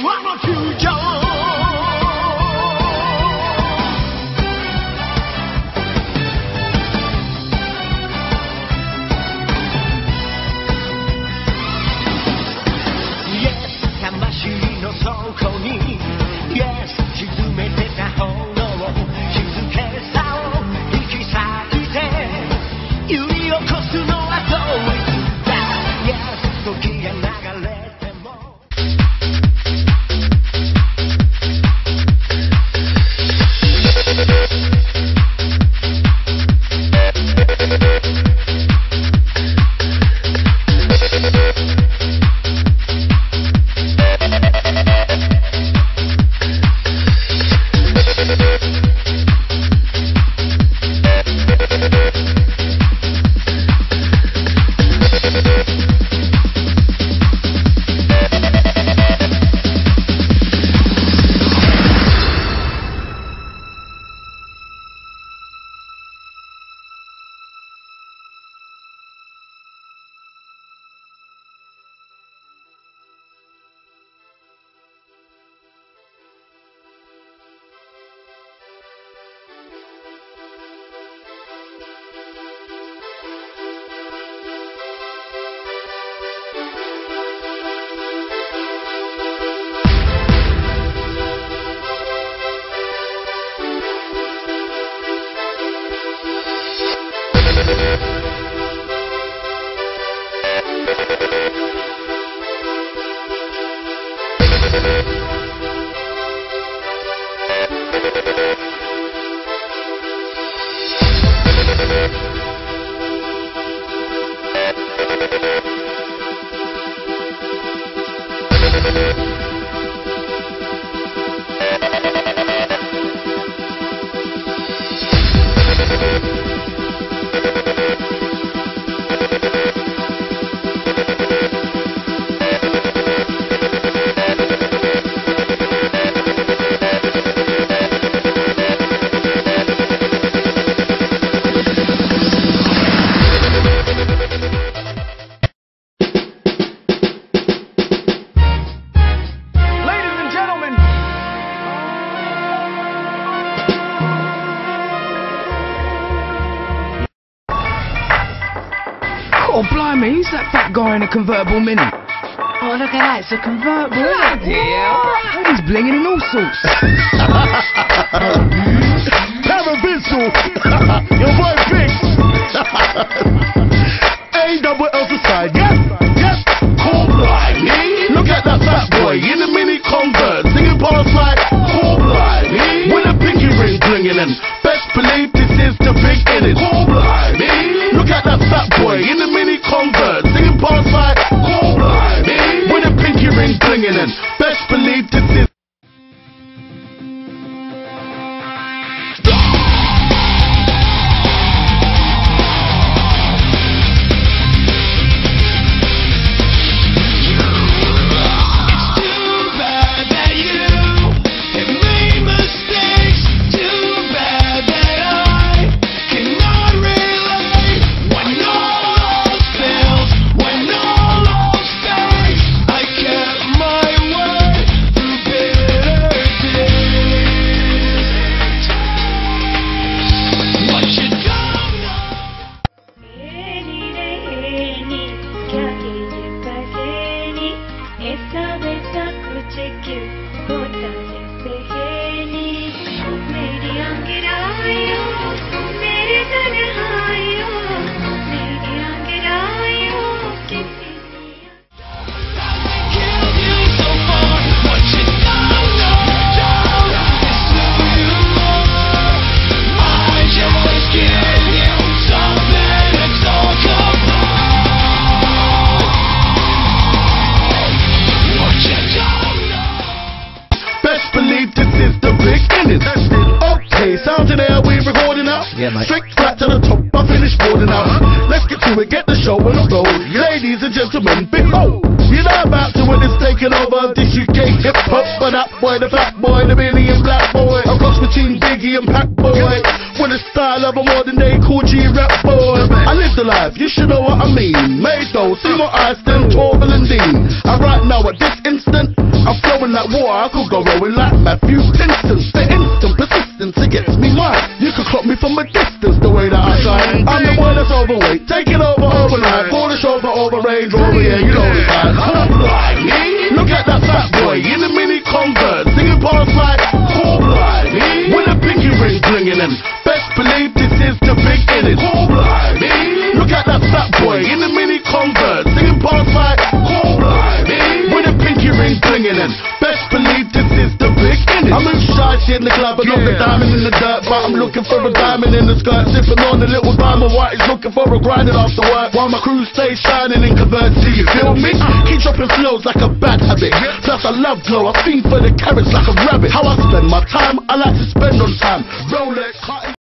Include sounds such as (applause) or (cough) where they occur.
I'm a huge Oh, blimey, who's that fat guy in a convertible mini? Oh, look at that. It's a convertible. Yeah. He's blinging in all sorts. Paravincial (laughs) Your boy Big A double L side Yes, yes Cool blimey Look at that fat boy In the Best big. Okay, sound to there, we recording now. Yeah, mate. Straight flat to the top, I finished boarding out. Let's get to it, get the show on the road. Ladies and gentlemen, behold. You know about to when it's taking over this UK hip hop. But that boy, the fat boy, the Billy and black boy. A cross between Biggie and Pac boy. With the style of a modern day Kool G Rap boy. I live the life, you should know what I mean. Made though, see more ice than Torvill and Dean. And right now at this instant, I'm like like water, I could go rolling like Matthew Pinsent. The instant persistence, it gets me mine. You could clock me from a distance, the way that I shine. I'm the one that's overweight, taking over overnight. Polish over over Range Rover, yeah, you know the guy. Cool like. Look at that fat boy in the mini convert, singing past like cool like. With a pinky ring blinging and and best believe this is the big innings. I'm in shy shit in the club, but not the diamond in the dirt. But I'm looking for a diamond in the skirt, sipping on a little diamond white. Is looking for a grinding after work while my crew stays shining in convert. Do you feel me? Keep dropping flows like a bad habit. Plus I love glow, I fiend for the carrots like a rabbit. How I spend my time, I like to spend on time. Rolex,